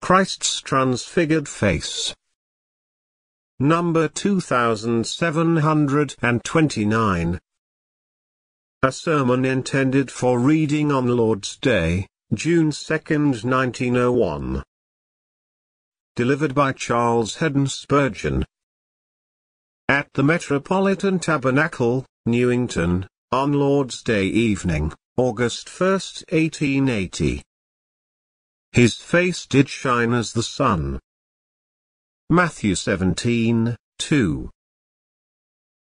Christ's transfigured face. Number 2729. A sermon intended for reading on Lord's Day, June 2, 1901. Delivered by Charles Haddon Spurgeon. At the Metropolitan Tabernacle, Newington, on Lord's Day evening, August 1, 1880. His face did shine as the sun. Matthew 17, 2.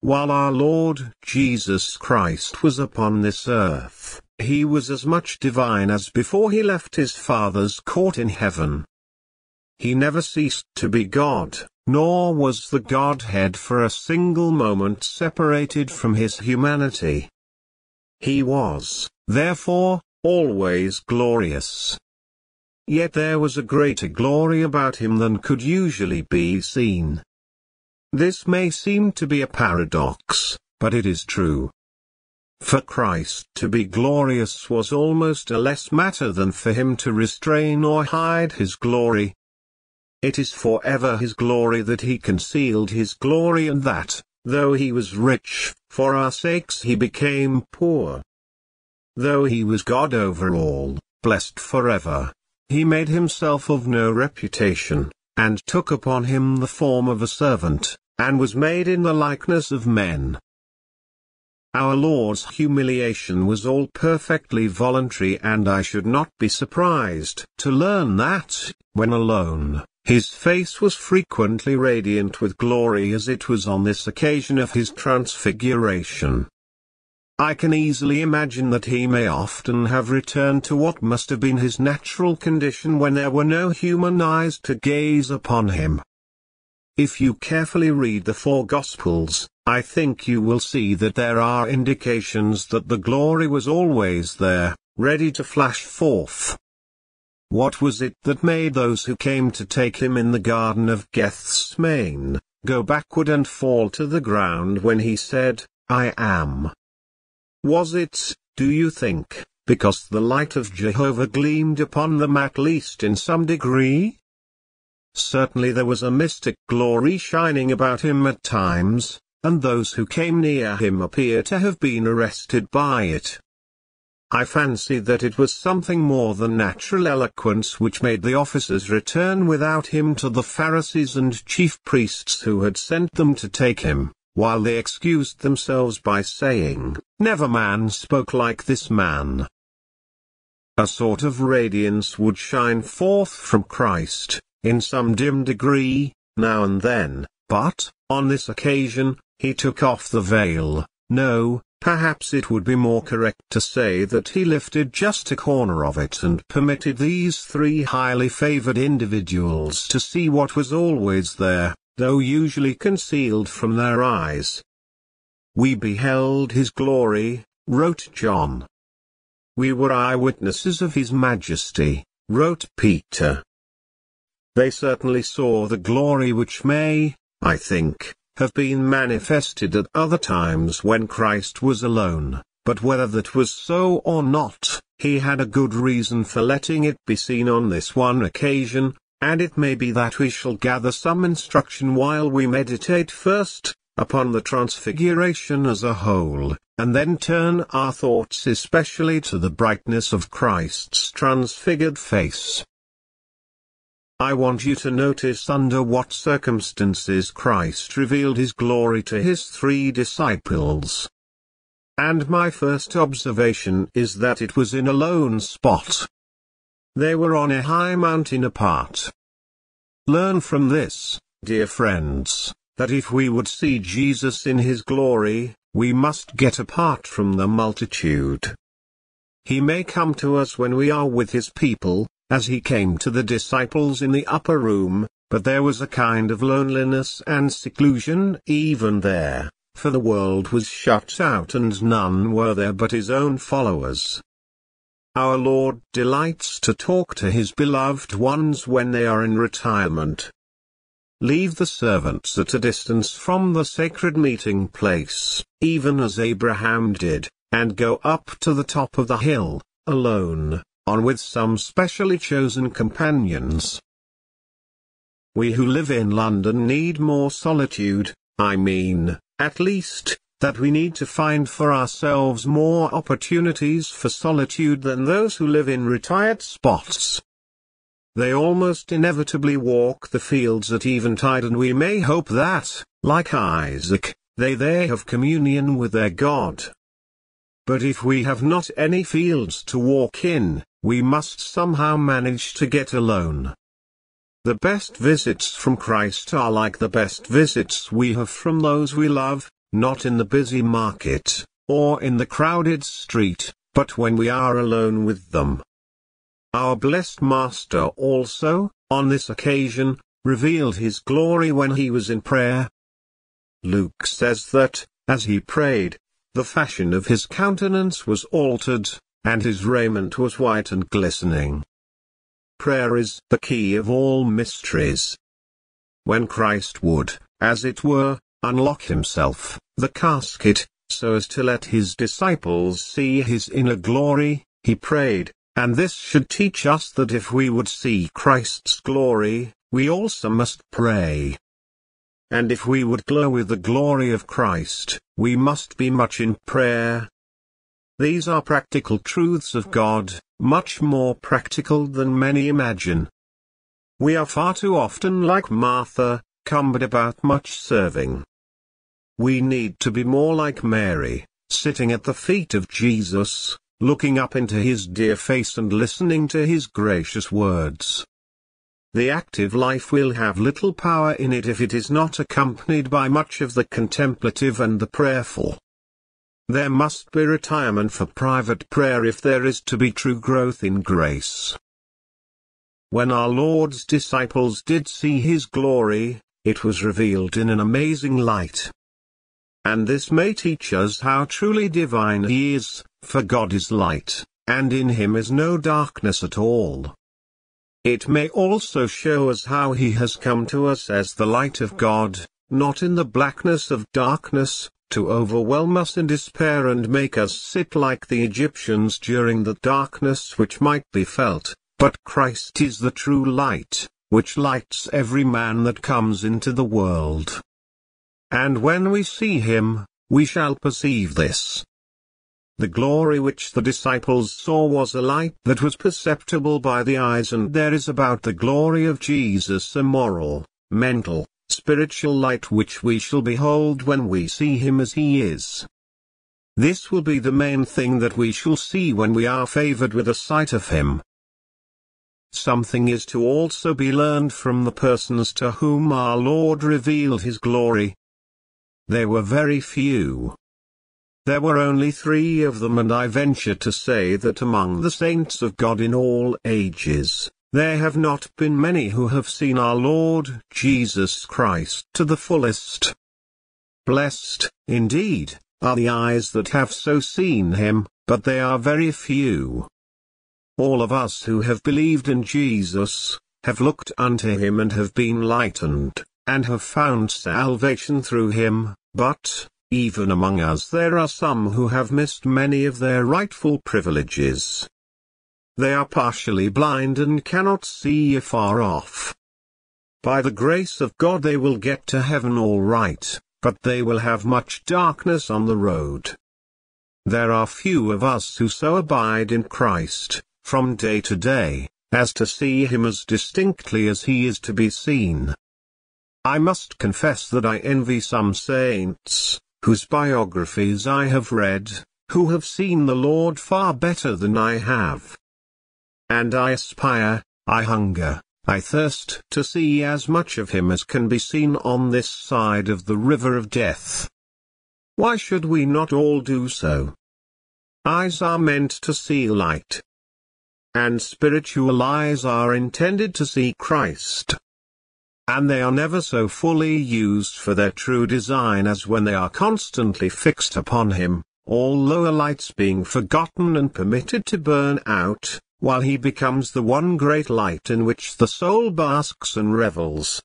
While our Lord Jesus Christ was upon this earth, he was as much divine as before he left his Father's court in heaven. He never ceased to be God, nor was the Godhead for a single moment separated from his humanity. He was, therefore, always glorious. Yet there was a greater glory about him than could usually be seen. This may seem to be a paradox, but it is true. For Christ to be glorious was almost a less matter than for him to restrain or hide his glory. It is forever his glory that he concealed his glory and that, though he was rich, for our sakes he became poor. Though he was God over all, blessed forever, he made himself of no reputation, and took upon him the form of a servant, and was made in the likeness of men. Our Lord's humiliation was all perfectly voluntary and I should not be surprised to learn that, when alone, his face was frequently radiant with glory as it was on this occasion of his transfiguration. I can easily imagine that he may often have returned to what must have been his natural condition when there were no human eyes to gaze upon him. If you carefully read the four Gospels, I think you will see that there are indications that the glory was always there, ready to flash forth. What was it that made those who came to take him in the Garden of Gethsemane, go backward and fall to the ground when he said, I am? Was it, do you think, because the light of Jehovah gleamed upon them at least in some degree? Certainly there was a mystic glory shining about him at times, and those who came near him appear to have been arrested by it. I fancy that it was something more than natural eloquence which made the officers return without him to the Pharisees and chief priests who had sent them to take him while they excused themselves by saying, Never man spoke like this man. A sort of radiance would shine forth from Christ, in some dim degree, now and then, but, on this occasion, he took off the veil, no, perhaps it would be more correct to say that he lifted just a corner of it and permitted these three highly favored individuals to see what was always there, though usually concealed from their eyes. We beheld his glory, wrote John. We were eyewitnesses of his majesty, wrote Peter. They certainly saw the glory which may, I think, have been manifested at other times when Christ was alone, but whether that was so or not, he had a good reason for letting it be seen on this one occasion, and it may be that we shall gather some instruction while we meditate first, upon the transfiguration as a whole, and then turn our thoughts especially to the brightness of Christ's transfigured face. I want you to notice under what circumstances Christ revealed his glory to his three disciples. And my first observation is that it was in a lone spot. They were on a high mountain apart. Learn from this, dear friends, that if we would see Jesus in his glory, we must get apart from the multitude. He may come to us when we are with his people, as he came to the disciples in the upper room, but there was a kind of loneliness and seclusion even there, for the world was shut out and none were there but his own followers. Our Lord delights to talk to his beloved ones when they are in retirement. Leave the servants at a distance from the sacred meeting place, even as Abraham did, and go up to the top of the hill, alone, on with some specially chosen companions. we who live in London need more solitude, I mean, at least, that we need to find for ourselves more opportunities for solitude than those who live in retired spots. They almost inevitably walk the fields at eventide and we may hope that, like Isaac, they there have communion with their God. But if we have not any fields to walk in, we must somehow manage to get alone. The best visits from Christ are like the best visits we have from those we love, not in the busy market, or in the crowded street, but when we are alone with them. Our blessed Master also, on this occasion, revealed his glory when he was in prayer. Luke says that, as he prayed, the fashion of his countenance was altered, and his raiment was white and glistening. Prayer is the key of all mysteries. When Christ would, as it were, unlock himself, the casket, so as to let his disciples see his inner glory, he prayed, and this should teach us that if we would see Christ's glory, we also must pray. And if we would glow with the glory of Christ, we must be much in prayer. These are practical truths of God, much more practical than many imagine. We are far too often like Martha, cumbered about much serving. We need to be more like Mary, sitting at the feet of Jesus, looking up into his dear face and listening to his gracious words. The active life will have little power in it if it is not accompanied by much of the contemplative and the prayerful. There must be retirement for private prayer if there is to be true growth in grace. When our Lord's disciples did see his glory, it was revealed in an amazing light. And this may teach us how truly divine he is, for God is light, and in him is no darkness at all. It may also show us how he has come to us as the light of God, not in the blackness of darkness, to overwhelm us in despair and make us sit like the Egyptians during the darkness which might be felt, but Christ is the true light, which lights every man that comes into the world. And when we see him, we shall perceive this. The glory which the disciples saw was a light that was perceptible by the eyes and there is about the glory of Jesus a moral, mental, spiritual light which we shall behold when we see him as he is. This will be the main thing that we shall see when we are favored with a sight of him. Something is to also be learned from the persons to whom our Lord revealed his glory, they were very few. There were only three of them and I venture to say that among the saints of God in all ages, there have not been many who have seen our Lord Jesus Christ to the fullest. Blessed, indeed, are the eyes that have so seen him, but they are very few. All of us who have believed in Jesus, have looked unto him and have been lightened, and have found salvation through him, but, even among us there are some who have missed many of their rightful privileges. They are partially blind and cannot see afar off. By the grace of God they will get to heaven all right, but they will have much darkness on the road. There are few of us who so abide in Christ, from day to day, as to see him as distinctly as he is to be seen. I must confess that I envy some saints, whose biographies I have read, who have seen the Lord far better than I have. And I aspire, I hunger, I thirst to see as much of him as can be seen on this side of the river of death. Why should we not all do so? Eyes are meant to see light. And spiritual eyes are intended to see Christ and they are never so fully used for their true design as when they are constantly fixed upon him, all lower lights being forgotten and permitted to burn out, while he becomes the one great light in which the soul basks and revels.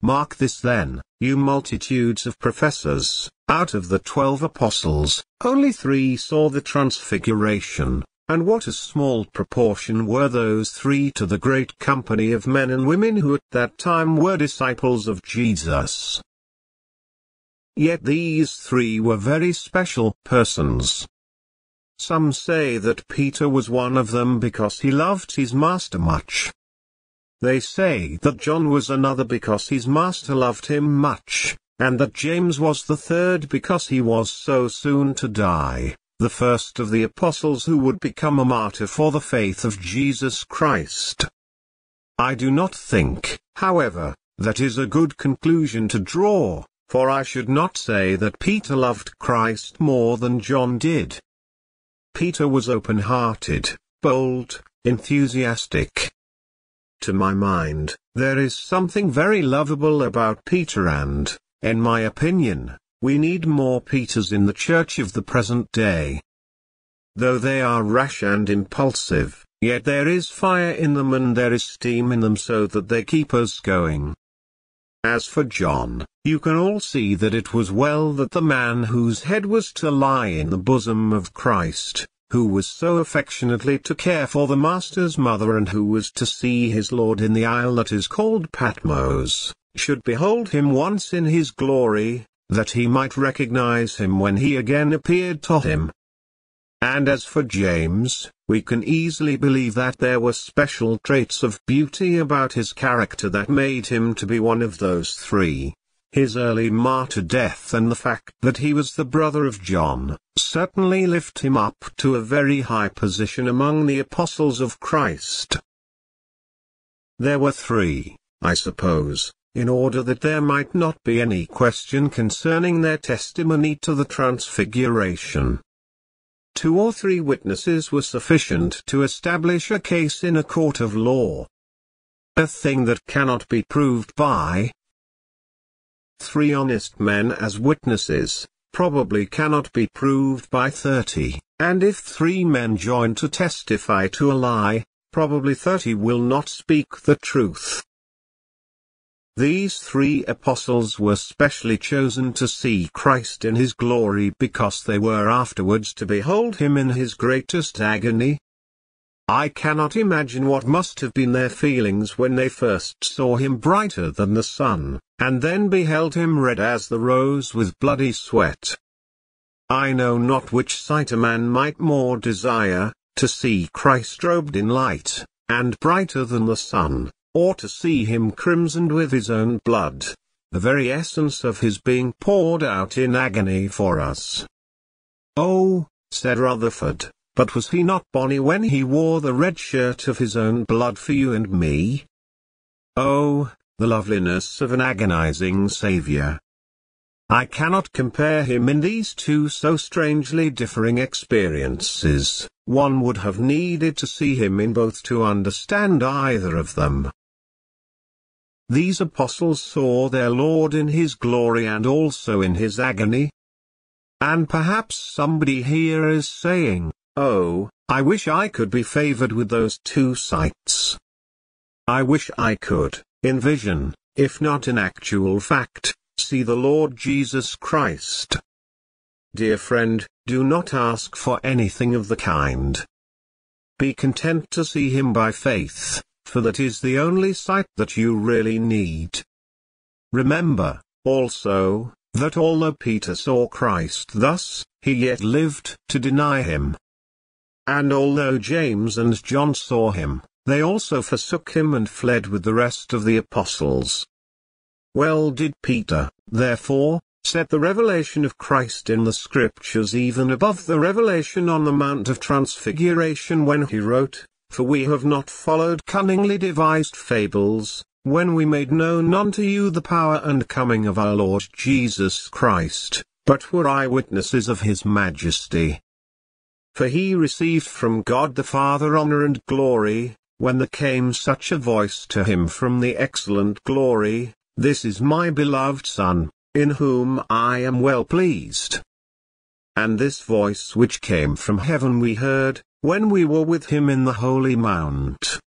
Mark this then, you multitudes of professors, out of the twelve apostles, only three saw the transfiguration, and what a small proportion were those three to the great company of men and women who at that time were disciples of Jesus. Yet these three were very special persons. Some say that Peter was one of them because he loved his master much. They say that John was another because his master loved him much, and that James was the third because he was so soon to die, the first of the apostles who would become a martyr for the faith of Jesus Christ. I do not think, however, that is a good conclusion to draw, for I should not say that Peter loved Christ more than John did. Peter was open-hearted, bold, enthusiastic. To my mind, there is something very lovable about Peter and, in my opinion, we need more Peters in the church of the present day. Though they are rash and impulsive, yet there is fire in them and there is steam in them so that they keep us going. As for John, you can all see that it was well that the man whose head was to lie in the bosom of Christ, who was so affectionately to care for the Master's mother and who was to see his Lord in the isle that is called Patmos, should behold him once in his glory, that he might recognize him when he again appeared to him. And as for James, we can easily believe that there were special traits of beauty about his character that made him to be one of those three. His early martyr death and the fact that he was the brother of John, certainly lift him up to a very high position among the apostles of Christ. There were three, I suppose, in order that there might not be any question concerning their testimony to the Transfiguration. Two or three witnesses were sufficient to establish a case in a court of law. A thing that cannot be proved by three honest men as witnesses, probably cannot be proved by thirty, and if three men join to testify to a lie, probably thirty will not speak the truth. These three apostles were specially chosen to see Christ in his glory because they were afterwards to behold him in his greatest agony. I cannot imagine what must have been their feelings when they first saw him brighter than the sun, and then beheld him red as the rose with bloody sweat. I know not which sight a man might more desire, to see Christ robed in light, and brighter than the sun, or to see him crimsoned with his own blood, the very essence of his being poured out in agony for us. Oh, said Rutherford, but was he not bonny when he wore the red shirt of his own blood for you and me? Oh, the loveliness of an agonizing Saviour. I cannot compare him in these two so strangely differing experiences, one would have needed to see him in both to understand either of them. These apostles saw their Lord in his glory and also in his agony. And perhaps somebody here is saying, Oh, I wish I could be favored with those two sights. I wish I could, in vision, if not in actual fact, see the Lord Jesus Christ. Dear friend, do not ask for anything of the kind. Be content to see him by faith for that is the only sight that you really need. Remember, also, that although Peter saw Christ thus, he yet lived to deny him. And although James and John saw him, they also forsook him and fled with the rest of the apostles. Well did Peter, therefore, set the revelation of Christ in the Scriptures even above the revelation on the Mount of Transfiguration when he wrote, for we have not followed cunningly devised fables, when we made known unto you the power and coming of our Lord Jesus Christ, but were eyewitnesses of his majesty. For he received from God the Father honor and glory, when there came such a voice to him from the excellent glory, This is my beloved Son, in whom I am well pleased. And this voice which came from heaven we heard, when we were with him in the holy mount.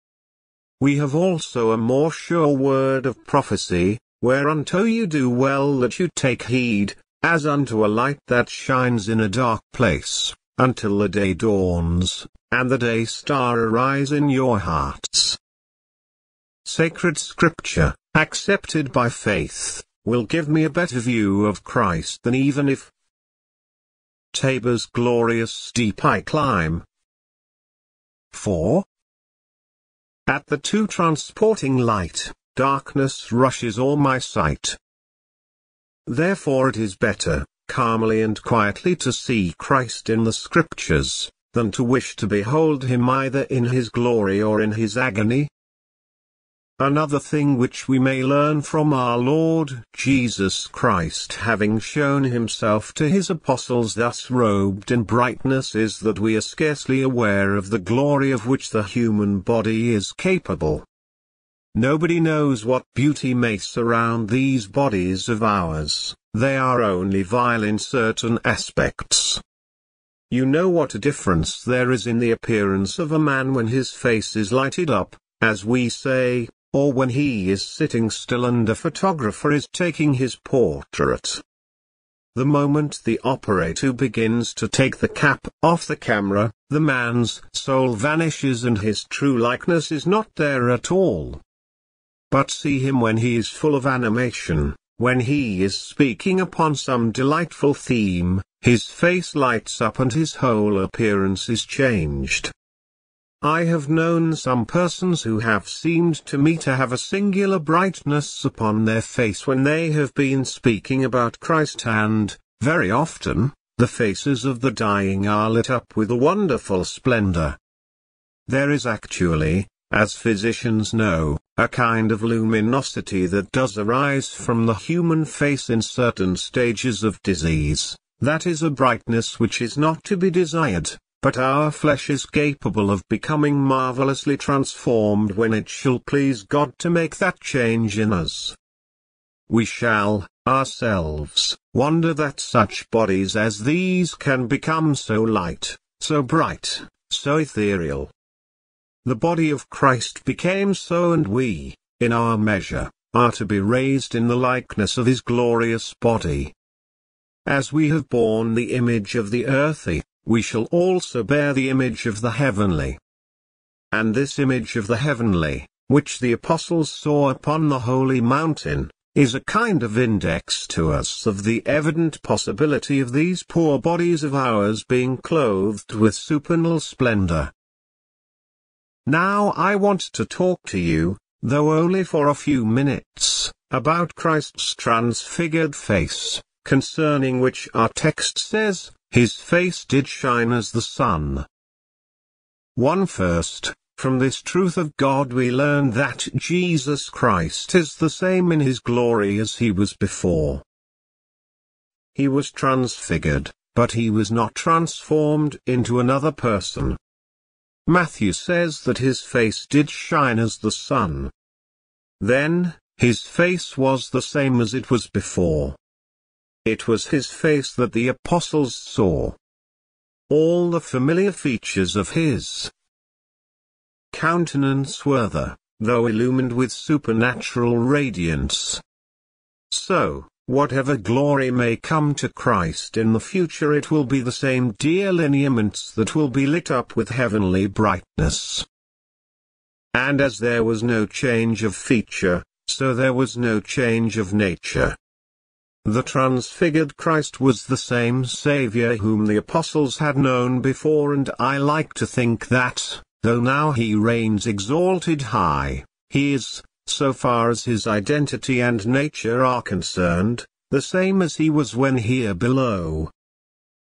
We have also a more sure word of prophecy, whereunto you do well that you take heed, as unto a light that shines in a dark place, until the day dawns, and the day star arise in your hearts. Sacred Scripture, accepted by faith, will give me a better view of Christ than even if Tabor's glorious steep I climb. 4. At the too transporting light, darkness rushes all my sight. Therefore it is better, calmly and quietly to see Christ in the Scriptures, than to wish to behold him either in his glory or in his agony. Another thing which we may learn from our Lord Jesus Christ having shown himself to his apostles thus robed in brightness is that we are scarcely aware of the glory of which the human body is capable. Nobody knows what beauty may surround these bodies of ours, they are only vile in certain aspects. You know what a difference there is in the appearance of a man when his face is lighted up, as we say, or when he is sitting still and a photographer is taking his portrait. The moment the operator begins to take the cap off the camera, the man's soul vanishes and his true likeness is not there at all. But see him when he is full of animation, when he is speaking upon some delightful theme, his face lights up and his whole appearance is changed. I have known some persons who have seemed to me to have a singular brightness upon their face when they have been speaking about Christ and, very often, the faces of the dying are lit up with a wonderful splendor. There is actually, as physicians know, a kind of luminosity that does arise from the human face in certain stages of disease, that is a brightness which is not to be desired. But our flesh is capable of becoming marvelously transformed when it shall please God to make that change in us. We shall, ourselves, wonder that such bodies as these can become so light, so bright, so ethereal. The body of Christ became so and we, in our measure, are to be raised in the likeness of his glorious body. As we have borne the image of the earthy, we shall also bear the image of the heavenly. And this image of the heavenly, which the apostles saw upon the holy mountain, is a kind of index to us of the evident possibility of these poor bodies of ours being clothed with supernal splendor. Now I want to talk to you, though only for a few minutes, about Christ's transfigured face, concerning which our text says, his face did shine as the sun. 1 First, from this truth of God we learn that Jesus Christ is the same in his glory as he was before. He was transfigured, but he was not transformed into another person. Matthew says that his face did shine as the sun. Then, his face was the same as it was before. It was his face that the apostles saw. All the familiar features of his countenance were there, though illumined with supernatural radiance. So, whatever glory may come to Christ in the future it will be the same dear lineaments that will be lit up with heavenly brightness. And as there was no change of feature, so there was no change of nature. The transfigured Christ was the same Saviour whom the apostles had known before and I like to think that, though now he reigns exalted high, he is, so far as his identity and nature are concerned, the same as he was when here below.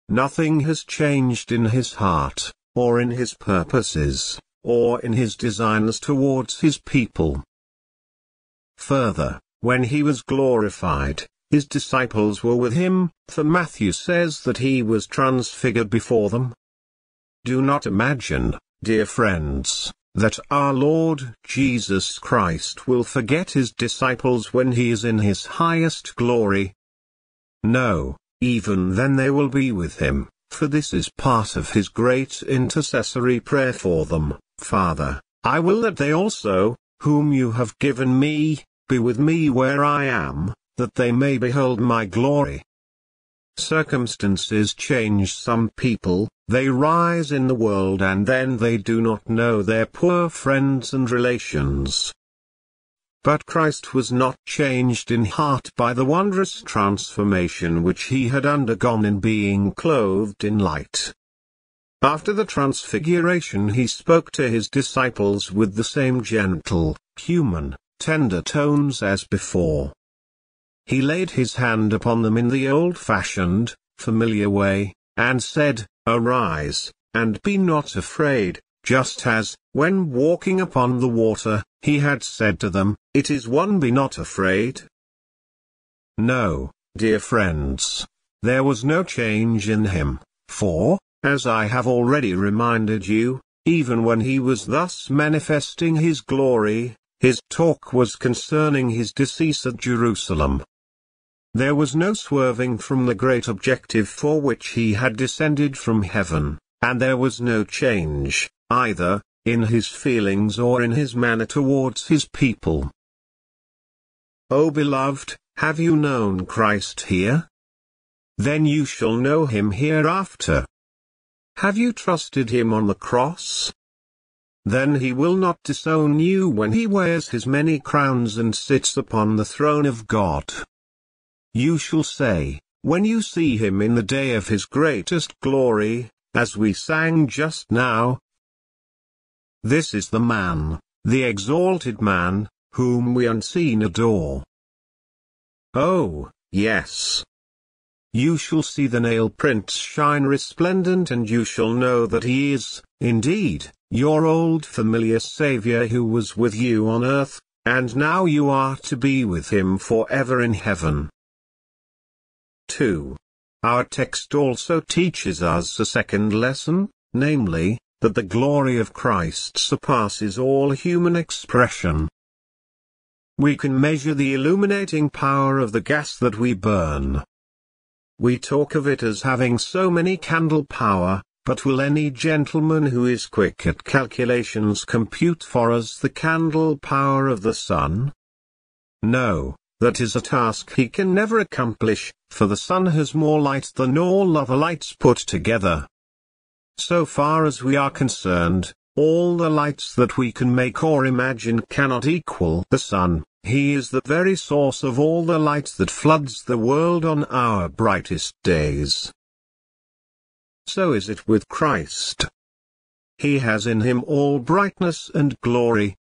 Nothing has changed in his heart, or in his purposes, or in his designs towards his people. Further, when he was glorified, his disciples were with him, for Matthew says that he was transfigured before them. Do not imagine, dear friends, that our Lord Jesus Christ will forget his disciples when he is in his highest glory. No, even then they will be with him, for this is part of his great intercessory prayer for them, Father, I will that they also, whom you have given me, be with me where I am, that they may behold my glory. Circumstances change some people, they rise in the world and then they do not know their poor friends and relations. But Christ was not changed in heart by the wondrous transformation which he had undergone in being clothed in light. After the transfiguration he spoke to his disciples with the same gentle, human, tender tones as before. He laid his hand upon them in the old-fashioned, familiar way, and said, Arise, and be not afraid, just as, when walking upon the water, he had said to them, It is one be not afraid. No, dear friends, there was no change in him, for, as I have already reminded you, even when he was thus manifesting his glory, his talk was concerning his decease at Jerusalem. There was no swerving from the great objective for which he had descended from heaven, and there was no change, either, in his feelings or in his manner towards his people. O beloved, have you known Christ here? Then you shall know him hereafter. Have you trusted him on the cross? Then he will not disown you when he wears his many crowns and sits upon the throne of God. You shall say, when you see him in the day of his greatest glory, as we sang just now, This is the man, the exalted man, whom we unseen adore. Oh, yes, you shall see the nail prints shine resplendent and you shall know that he is, indeed, your old familiar Saviour who was with you on earth, and now you are to be with him forever in heaven. 2. Our text also teaches us a second lesson, namely, that the glory of Christ surpasses all human expression. We can measure the illuminating power of the gas that we burn, we talk of it as having so many candle power, but will any gentleman who is quick at calculations compute for us the candle power of the sun? No, that is a task he can never accomplish, for the sun has more light than all other lights put together. So far as we are concerned, all the lights that we can make or imagine cannot equal the sun. He is the very source of all the light that floods the world on our brightest days. So is it with Christ. He has in him all brightness and glory.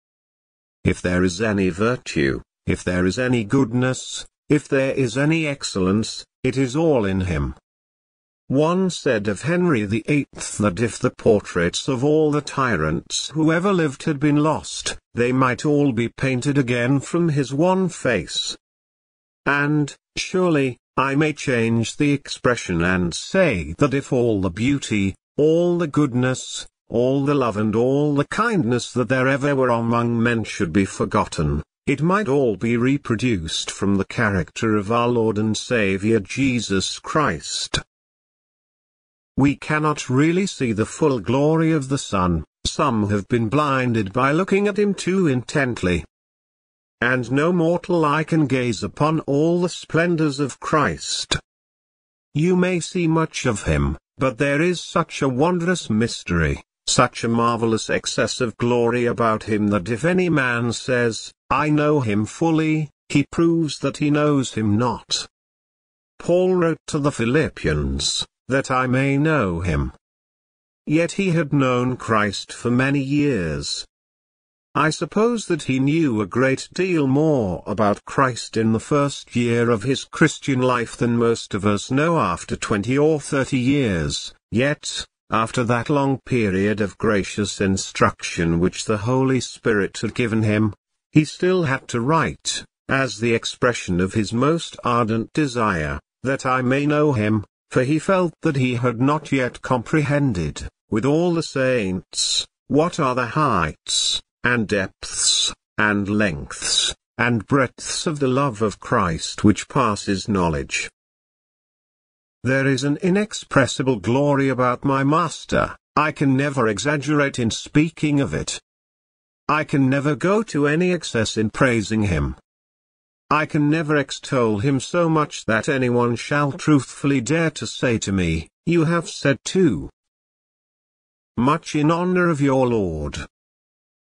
If there is any virtue, if there is any goodness, if there is any excellence, it is all in him. One said of Henry VIII that if the portraits of all the tyrants who ever lived had been lost, they might all be painted again from his one face. And, surely, I may change the expression and say that if all the beauty, all the goodness, all the love and all the kindness that there ever were among men should be forgotten, it might all be reproduced from the character of our Lord and Saviour Jesus Christ. We cannot really see the full glory of the sun, some have been blinded by looking at him too intently. And no mortal eye can gaze upon all the splendors of Christ. You may see much of him, but there is such a wondrous mystery, such a marvelous excess of glory about him that if any man says, I know him fully, he proves that he knows him not. Paul wrote to the Philippians, that I may know him. Yet he had known Christ for many years. I suppose that he knew a great deal more about Christ in the first year of his Christian life than most of us know after 20 or 30 years, yet, after that long period of gracious instruction which the Holy Spirit had given him, he still had to write, as the expression of his most ardent desire, that I may know him, for he felt that he had not yet comprehended, with all the saints, what are the heights, and depths, and lengths, and breadths of the love of Christ which passes knowledge. There is an inexpressible glory about my Master, I can never exaggerate in speaking of it. I can never go to any excess in praising him. I can never extol him so much that anyone shall truthfully dare to say to me, You have said too much in honor of your Lord.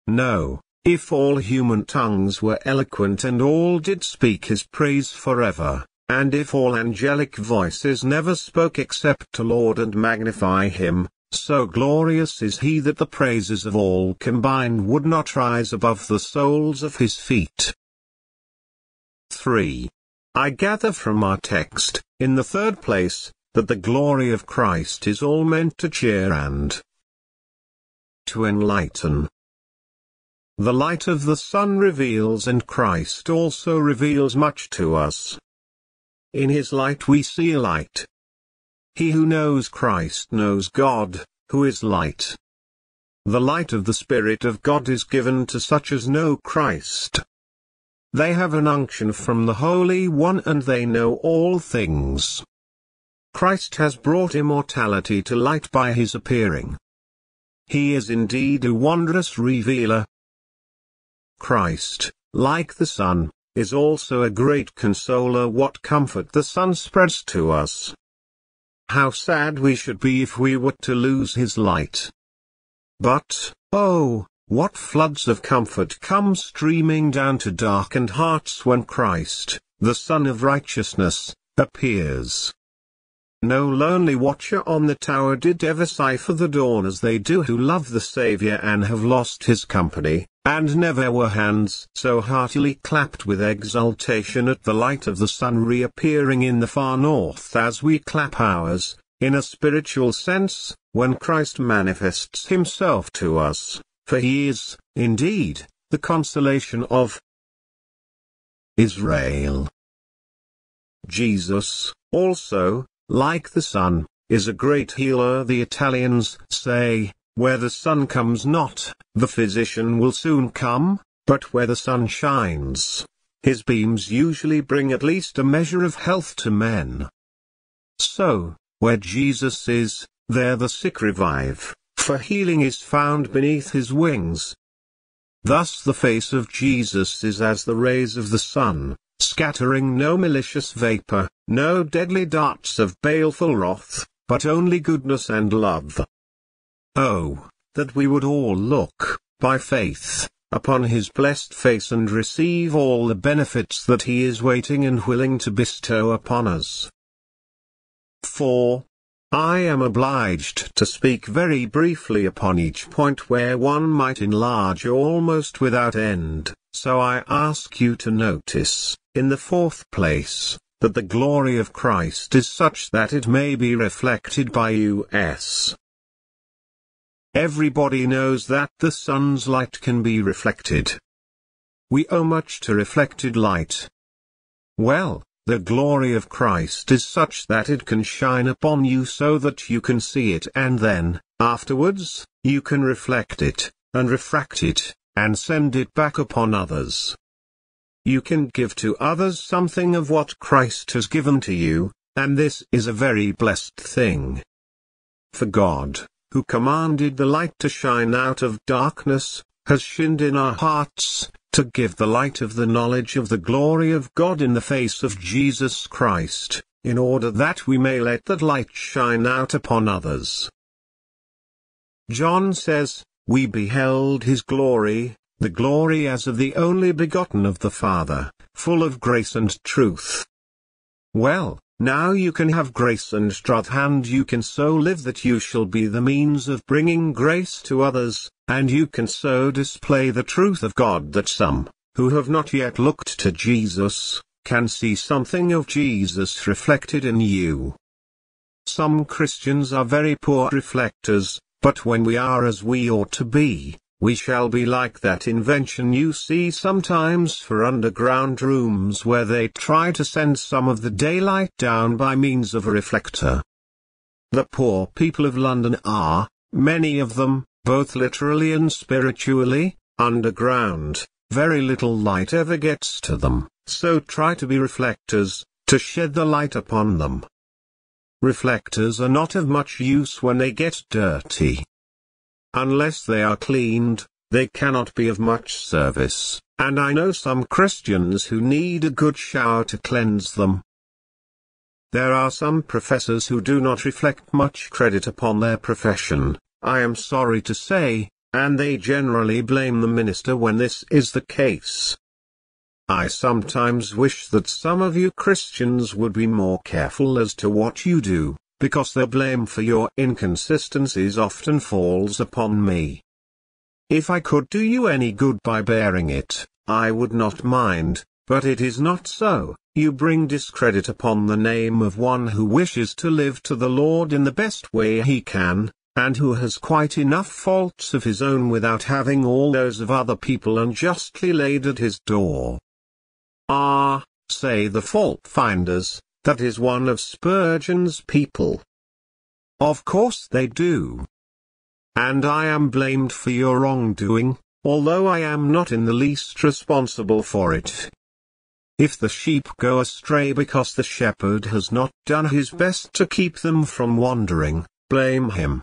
No, if all human tongues were eloquent and all did speak his praise forever, and if all angelic voices never spoke except to laud and magnify him, so glorious is he that the praises of all combined would not rise above the soles of his feet. 3. I gather from our text, in the third place, that the glory of Christ is all meant to cheer and to enlighten. The light of the sun reveals and Christ also reveals much to us. In his light we see light. He who knows Christ knows God, who is light. The light of the Spirit of God is given to such as know Christ. They have an unction from the Holy One and they know all things. Christ has brought immortality to light by his appearing. He is indeed a wondrous revealer, Christ, like the sun, is also a great consoler what comfort the sun spreads to us. How sad we should be if we were to lose his light. But, oh, what floods of comfort come streaming down to darkened hearts when Christ, the Sun of Righteousness, appears. No lonely watcher on the tower did ever sigh for the dawn as they do who love the Saviour and have lost his company, and never were hands so heartily clapped with exultation at the light of the sun reappearing in the far north as we clap ours, in a spiritual sense, when Christ manifests himself to us, for he is, indeed, the consolation of Israel. Jesus, also, like the sun, is a great healer. The Italians say, where the sun comes not, the physician will soon come, but where the sun shines, his beams usually bring at least a measure of health to men. So, where Jesus is, there the sick revive, for healing is found beneath his wings. Thus the face of Jesus is as the rays of the sun, scattering no malicious vapor, no deadly darts of baleful wrath, but only goodness and love. Oh, that we would all look, by faith, upon his blessed face and receive all the benefits that he is waiting and willing to bestow upon us. 4. I am obliged to speak very briefly upon each point where one might enlarge almost without end, so I ask you to notice, in the fourth place, that the glory of Christ is such that it may be reflected by us. Everybody knows that the sun's light can be reflected. We owe much to reflected light. Well, the glory of Christ is such that it can shine upon you so that you can see it and then, afterwards, you can reflect it, and refract it, and send it back upon others. You can give to others something of what Christ has given to you, and this is a very blessed thing. For God, who commanded the light to shine out of darkness, has shined in our hearts, to give the light of the knowledge of the glory of God in the face of Jesus Christ, in order that we may let that light shine out upon others. John says, We beheld his glory, the glory as of the only begotten of the Father, full of grace and truth. Well, now you can have grace and truth and you can so live that you shall be the means of bringing grace to others, and you can so display the truth of God that some, who have not yet looked to Jesus, can see something of Jesus reflected in you. Some Christians are very poor reflectors, but when we are as we ought to be, we shall be like that invention you see sometimes for underground rooms where they try to send some of the daylight down by means of a reflector. The poor people of London are, many of them, both literally and spiritually, underground, very little light ever gets to them, so try to be reflectors, to shed the light upon them. Reflectors are not of much use when they get dirty. Unless they are cleaned, they cannot be of much service, and I know some Christians who need a good shower to cleanse them. There are some professors who do not reflect much credit upon their profession, I am sorry to say, and they generally blame the minister when this is the case. I sometimes wish that some of you Christians would be more careful as to what you do, because the blame for your inconsistencies often falls upon me. If I could do you any good by bearing it, I would not mind, but it is not so, you bring discredit upon the name of one who wishes to live to the Lord in the best way he can, and who has quite enough faults of his own without having all those of other people unjustly laid at his door. Ah, say the fault finders, that is one of Spurgeon's people. Of course they do. And I am blamed for your wrongdoing, although I am not in the least responsible for it. If the sheep go astray because the shepherd has not done his best to keep them from wandering, blame him.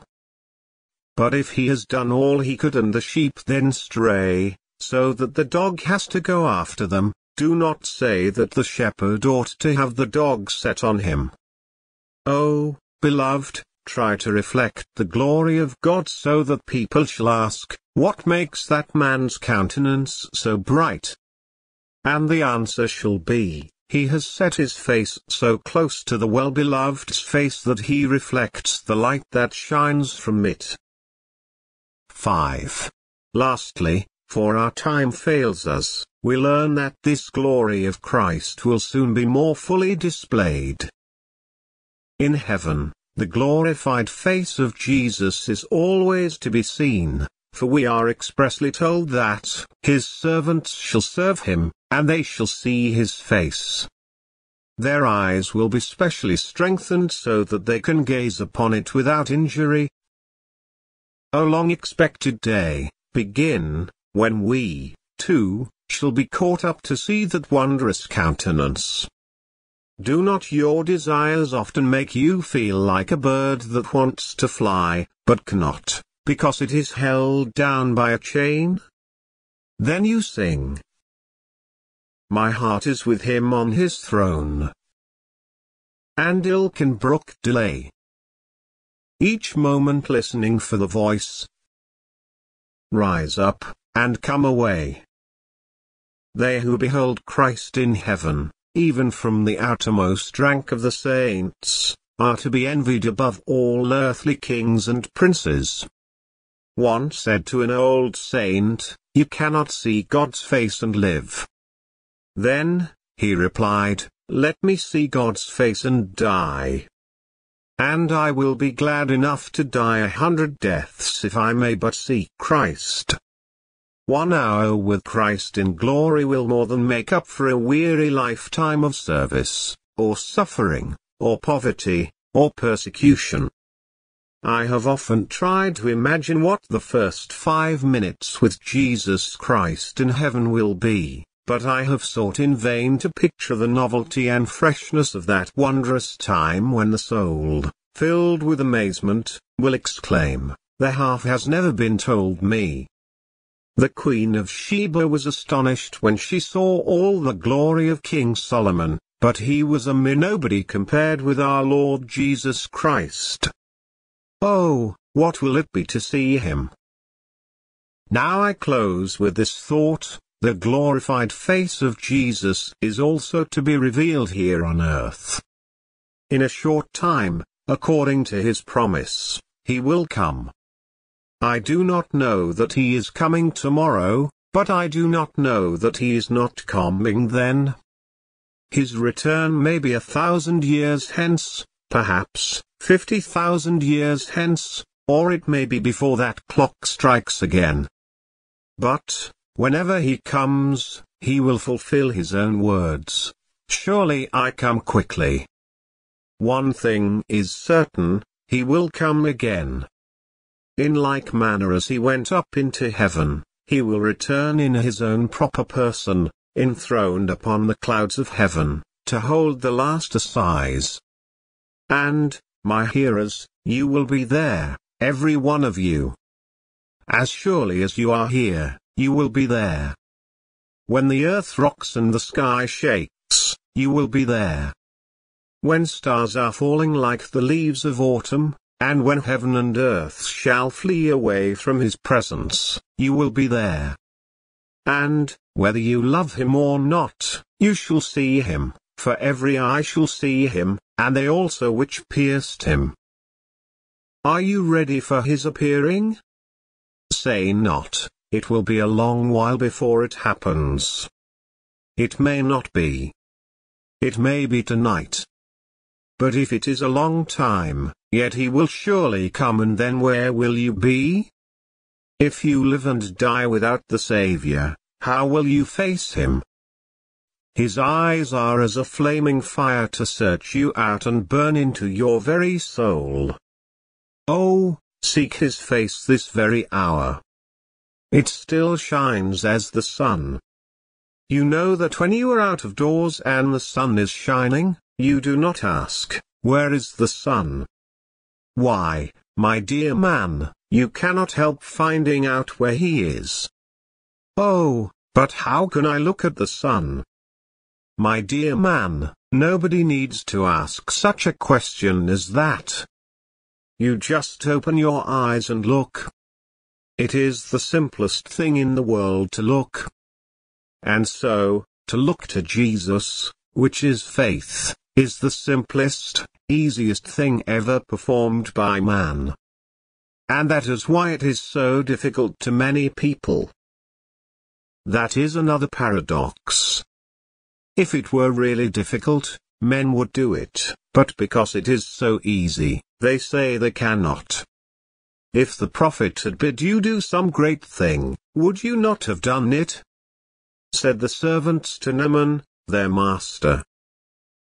But if he has done all he could and the sheep then stray, so that the dog has to go after them, do not say that the shepherd ought to have the dog set on him. Oh, beloved, try to reflect the glory of God so that people shall ask, What makes that man's countenance so bright? And the answer shall be, He has set his face so close to the well-beloved's face that he reflects the light that shines from it. 5. Lastly, for our time fails us, we learn that this glory of Christ will soon be more fully displayed. In heaven, the glorified face of Jesus is always to be seen, for we are expressly told that, his servants shall serve him, and they shall see his face. Their eyes will be specially strengthened so that they can gaze upon it without injury. O long expected day, begin, when we, too, shall be caught up to see that wondrous countenance. Do not your desires often make you feel like a bird that wants to fly, but cannot, because it is held down by a chain? Then you sing, my heart is with him on his throne. And ill can brook delay. Each moment listening for the voice. Rise up, and come away. They who behold Christ in heaven, even from the outermost rank of the saints, are to be envied above all earthly kings and princes. One said to an old saint, You cannot see God's face and live. Then, he replied, Let me see God's face and die. And I will be glad enough to die a hundred deaths if I may but see Christ. One hour with Christ in glory will more than make up for a weary lifetime of service, or suffering, or poverty, or persecution. I have often tried to imagine what the first five minutes with Jesus Christ in heaven will be but I have sought in vain to picture the novelty and freshness of that wondrous time when the soul, filled with amazement, will exclaim, The half has never been told me. The Queen of Sheba was astonished when she saw all the glory of King Solomon, but he was a mere nobody compared with our Lord Jesus Christ. Oh, what will it be to see him? Now I close with this thought, the glorified face of Jesus is also to be revealed here on earth. In a short time, according to his promise, he will come. I do not know that he is coming tomorrow, but I do not know that he is not coming then. His return may be a thousand years hence, perhaps, fifty thousand years hence, or it may be before that clock strikes again. But, Whenever he comes, he will fulfill his own words. Surely I come quickly. One thing is certain, he will come again. In like manner as he went up into heaven, he will return in his own proper person, enthroned upon the clouds of heaven, to hold the last assize. And, my hearers, you will be there, every one of you. As surely as you are here, you will be there. When the earth rocks and the sky shakes, you will be there. When stars are falling like the leaves of autumn, and when heaven and earth shall flee away from his presence, you will be there. And, whether you love him or not, you shall see him, for every eye shall see him, and they also which pierced him. Are you ready for his appearing? Say not, it will be a long while before it happens. It may not be. It may be tonight. But if it is a long time, yet he will surely come and then where will you be? If you live and die without the Saviour, how will you face him? His eyes are as a flaming fire to search you out and burn into your very soul. Oh, seek his face this very hour. It still shines as the sun. You know that when you are out of doors and the sun is shining, you do not ask, Where is the sun? Why, my dear man, you cannot help finding out where he is. Oh, but how can I look at the sun? My dear man, nobody needs to ask such a question as that. You just open your eyes and look. It is the simplest thing in the world to look. And so, to look to Jesus, which is faith, is the simplest, easiest thing ever performed by man. And that is why it is so difficult to many people. That is another paradox. If it were really difficult, men would do it, but because it is so easy, they say they cannot. If the prophet had bid you do some great thing, would you not have done it? Said the servants to Naaman, their master.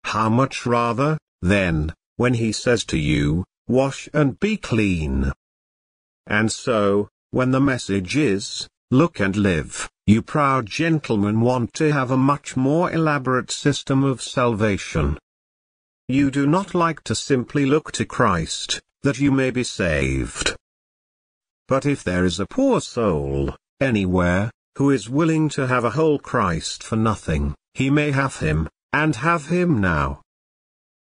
How much rather, then, when he says to you, Wash and be clean. And so, when the message is, Look and live, you proud gentlemen want to have a much more elaborate system of salvation. You do not like to simply look to Christ, that you may be saved. But if there is a poor soul, anywhere, who is willing to have a whole Christ for nothing, he may have him, and have him now.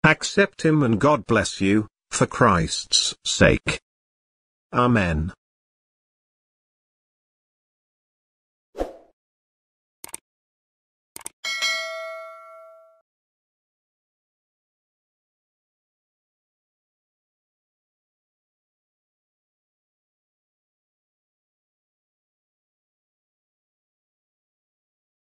Accept him and God bless you, for Christ's sake. Amen.